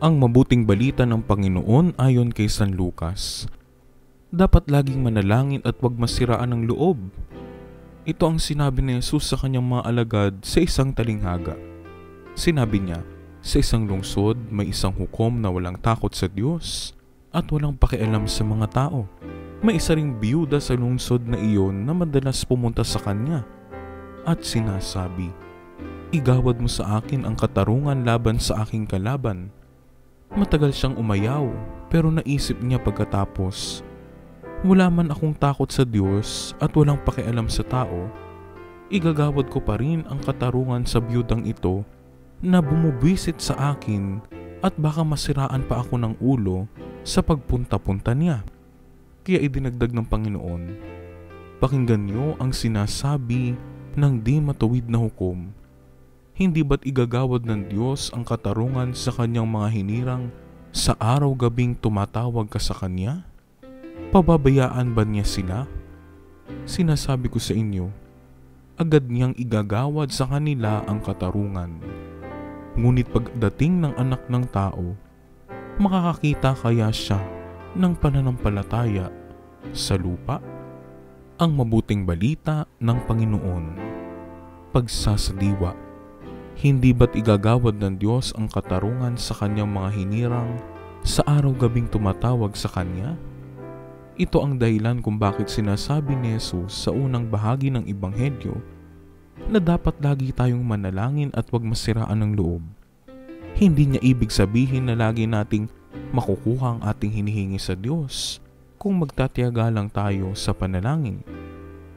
Ang mabuting balita ng Panginoon ayon kay San Lucas. Dapat laging manalangin at huwag masiraan ng loob. Ito ang sinabi ni Jesus sa kanyang mga alagad sa isang talinghaga. Sinabi niya, sa isang lungsod may isang hukom na walang takot sa Diyos at walang pakialam sa mga tao. May isa ring biyuda sa lungsod na iyon na madalas pumunta sa kanya at sinasabi, Igawad mo sa akin ang katarungan laban sa aking kalaban Matagal siyang umayaw pero naisip niya pagkatapos, wala man akong takot sa Diyos at walang pakialam sa tao, igagawad ko pa rin ang katarungan sa biyudang ito na bumubwisit sa akin at baka masiraan pa ako ng ulo sa pagpunta-punta niya. Kaya idinagdag ng Panginoon, pakinggan niyo ang sinasabi ng di matuwid na hukom hindi ba't igagawad ng Diyos ang katarungan sa kanyang mga hinirang sa araw-gabing tumatawag ka sa kanya? Pababayaan ba niya sila? Sinasabi ko sa inyo, agad niyang igagawad sa kanila ang katarungan. Ngunit pagdating ng anak ng tao, makakakita kaya siya ng pananampalataya sa lupa? Ang mabuting balita ng Panginoon. Pagsasaliwa hindi ba't igagawad ng Diyos ang katarungan sa kanyang mga hinirang sa araw-gabing tumatawag sa Kanya? Ito ang dahilan kung bakit sinasabi ni Jesus sa unang bahagi ng Ebanghelyo na dapat lagi tayong manalangin at huwag masiraan ng loob. Hindi niya ibig sabihin na lagi nating makukuha ang ating hinihingi sa Diyos kung magtatiyaga lang tayo sa panalangin.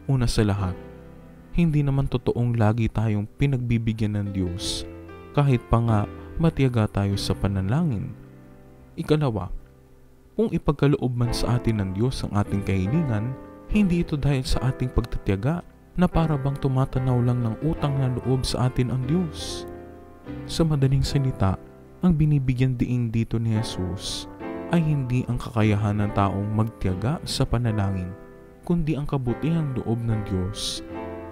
Una sa lahat, hindi naman totoong lagi tayong pinagbibigyan ng Diyos kahit pa nga matiyaga tayo sa panalangin. Ikalawa, kung ipagkaloob man sa atin ng Diyos ang ating kahilingan, hindi ito dahil sa ating pagtatiyaga na para bang tumatanaw lang ng utang na loob sa atin ang Diyos. Sa madaling salita, ang binibigyan diing dito ni Jesus ay hindi ang kakayahan ng taong magtiyaga sa panalangin, kundi ang kabutihang loob ng Diyos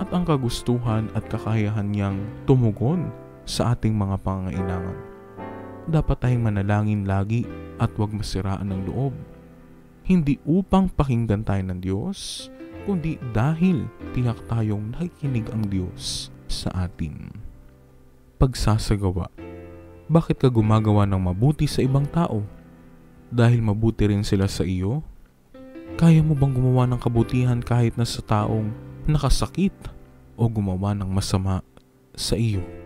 at ang kagustuhan at kakayahan niyang tumugon sa ating mga pangailangan. Dapat tayong manalangin lagi at huwag masiraan ng loob. Hindi upang pakinggan tayo ng Diyos, kundi dahil tiyak tayong nakikinig ang Diyos sa atin. Pagsasagawa Bakit ka gumagawa ng mabuti sa ibang tao? Dahil mabuti rin sila sa iyo? Kaya mo bang gumawa ng kabutihan kahit na sa taong nakasakit o gumawa ng masama sa iyo.